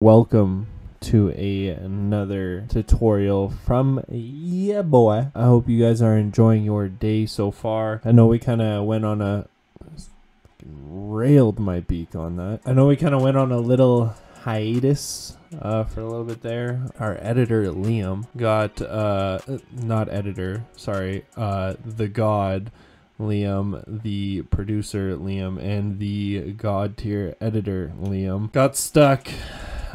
Welcome to a another tutorial from yeah boy. I hope you guys are enjoying your day so far. I know we kind of went on a railed my beak on that. I know we kind of went on a little hiatus uh, for a little bit there. Our editor Liam got uh not editor, sorry, uh the god Liam, the producer Liam, and the god tier editor Liam got stuck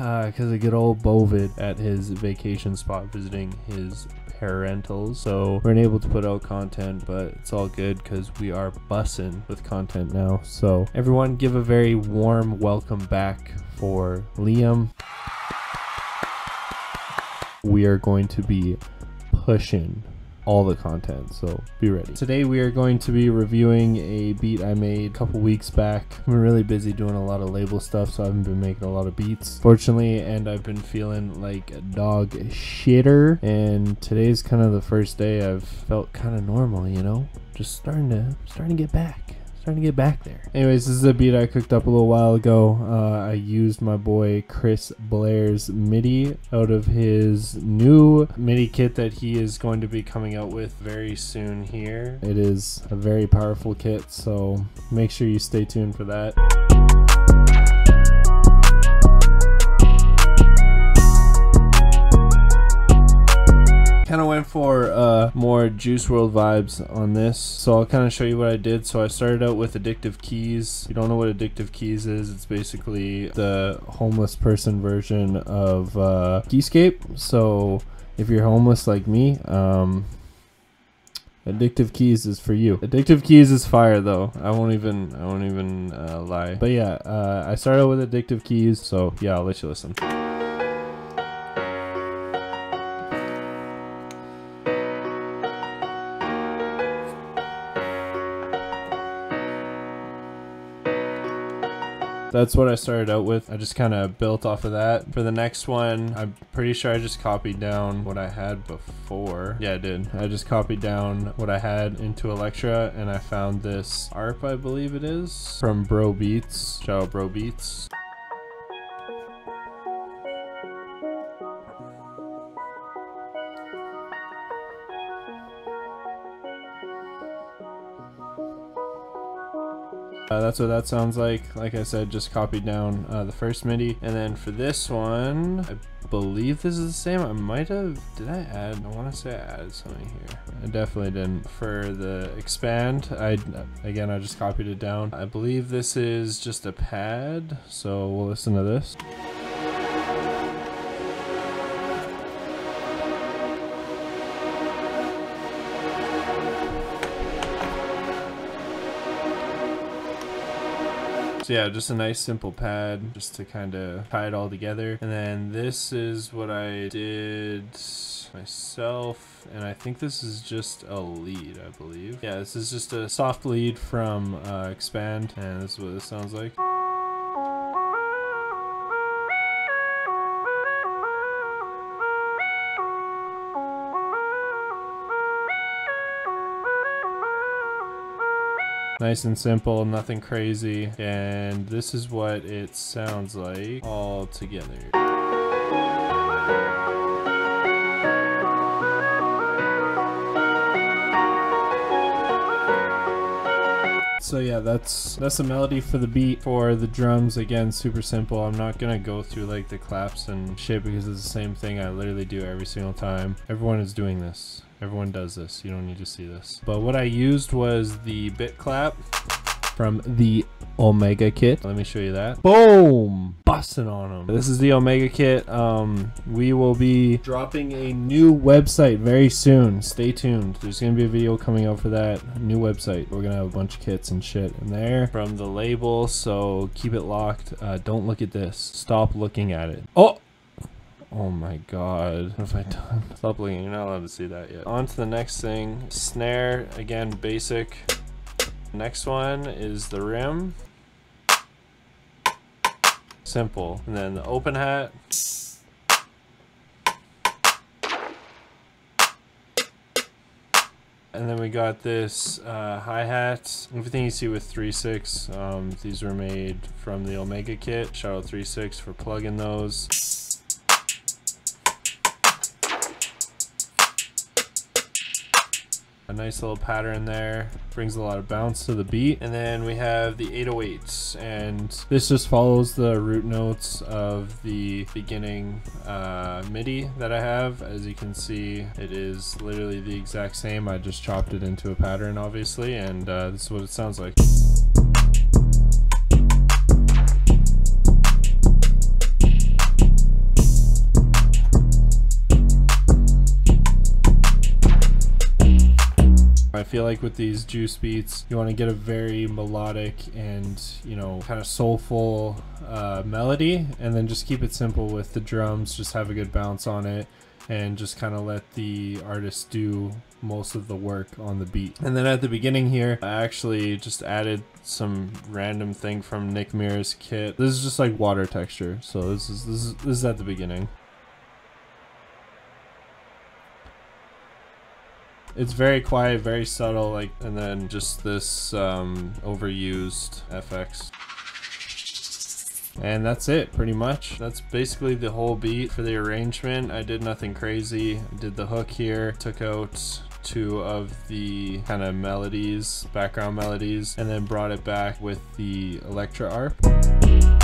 because uh, of good old Covid at his vacation spot visiting his parentals. So we're unable to put out content, but it's all good because we are bussing with content now. So everyone give a very warm welcome back for Liam. We are going to be pushing all the content, so be ready. Today we are going to be reviewing a beat I made a couple weeks back. Been really busy doing a lot of label stuff, so I haven't been making a lot of beats, fortunately, and I've been feeling like a dog shitter, and today's kind of the first day I've felt kind of normal, you know? Just starting to, starting to get back starting to get back there. Anyways, this is a beat I cooked up a little while ago. Uh, I used my boy Chris Blair's MIDI out of his new MIDI kit that he is going to be coming out with very soon here. It is a very powerful kit, so make sure you stay tuned for that. More Juice WRLD vibes on this. So I'll kind of show you what I did. So I started out with Addictive Keys. If you don't know what Addictive Keys is, it's basically the homeless person version of uh, Keyscape. So if you're homeless like me, um, Addictive Keys is for you. Addictive Keys is fire though. I won't even I won't even uh, lie. But yeah, uh, I started with Addictive Keys, so yeah, I'll let you listen. That's what I started out with. I just kind of built off of that. For the next one, I'm pretty sure I just copied down what I had before. Yeah, I did. I just copied down what I had into Electra and I found this ARP, I believe it is, from Bro Beats. Shout out Bro Beats. Uh, that's what that sounds like. Like I said, just copied down uh, the first MIDI. And then for this one, I believe this is the same. I might have, did I add, I want to say I added something here. I definitely didn't. For the expand, I, again, I just copied it down. I believe this is just a pad. So we'll listen to this. So yeah, just a nice simple pad just to kind of tie it all together. And then this is what I did myself and I think this is just a lead I believe yeah this is just a soft lead from uh, expand and this is what this sounds like Nice and simple, nothing crazy. And this is what it sounds like all together. so yeah that's that's the melody for the beat for the drums again super simple i'm not gonna go through like the claps and shit because it's the same thing i literally do every single time everyone is doing this Everyone does this. You don't need to see this. But what I used was the bit clap from the Omega kit. Let me show you that. Boom! Busting on them. This is the Omega kit. Um, we will be dropping a new website very soon. Stay tuned. There's going to be a video coming out for that. New website. We're going to have a bunch of kits and shit in there from the label. So keep it locked. Uh, don't look at this. Stop looking at it. Oh! Oh my god. What have I done? Stop looking. You're not allowed to see that yet. On to the next thing. Snare. Again, basic. Next one is the rim. Simple. And then the open hat. And then we got this uh, hi-hat. Everything you see with 3.6, um, these were made from the Omega kit. Shout out 3.6 for plugging those. Nice little pattern there. Brings a lot of bounce to the beat. And then we have the 808s. And this just follows the root notes of the beginning uh, MIDI that I have. As you can see, it is literally the exact same. I just chopped it into a pattern, obviously. And uh, this is what it sounds like. I feel like with these juice beats, you want to get a very melodic and, you know, kind of soulful uh, melody, and then just keep it simple with the drums, just have a good bounce on it, and just kind of let the artist do most of the work on the beat. And then at the beginning here, I actually just added some random thing from Nick Mira's kit. This is just like water texture, so this is this is, this is at the beginning. It's very quiet, very subtle, like, and then just this um, overused FX. And that's it, pretty much. That's basically the whole beat for the arrangement. I did nothing crazy. Did the hook here, took out two of the kind of melodies, background melodies, and then brought it back with the Electra ARP.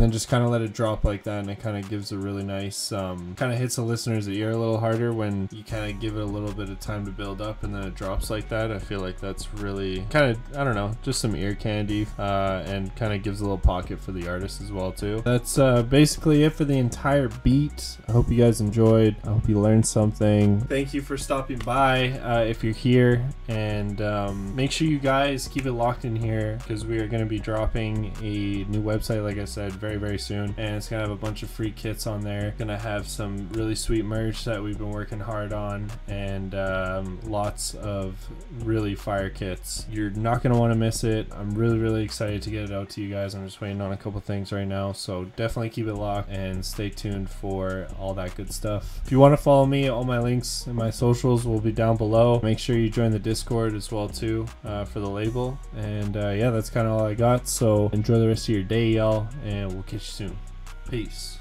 And then just kind of let it drop like that and it kind of gives a really nice um, kind of hits the listener's ear a little harder when you kind of give it a little bit of time to build up and then it drops like that. I feel like that's really kind of i don't know just some ear candy uh, and kind of gives a little pocket for the artist as well too. That's uh, basically it for the entire beat. I hope you guys enjoyed. I hope you learned something. Thank you for stopping by uh, if you're here and um, make sure you guys keep it locked in here because we are going to be dropping a new website like i said very very very soon. And it's gonna have a bunch of free kits on there. Gonna have some really sweet merch that we've been working hard on and um, lots of really fire kits. You're not gonna want to miss it. I'm really really excited to get it out to you guys. I'm just waiting on a couple things right now. So definitely keep it locked and stay tuned for all that good stuff. If you want to follow me all my links and my socials will be down below. Make sure you join the discord as well too uh, for the label. And uh, yeah that's kind of all I got. So enjoy the rest of your day y'all and we'll we'll catch you soon. Peace.